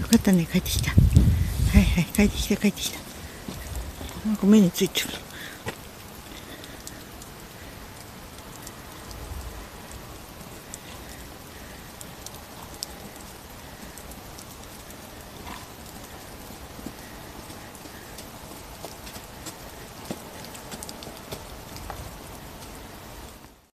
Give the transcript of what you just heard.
よかったね。帰ってきた。はいはい。帰ってきた帰ってきた。なんか目についてる。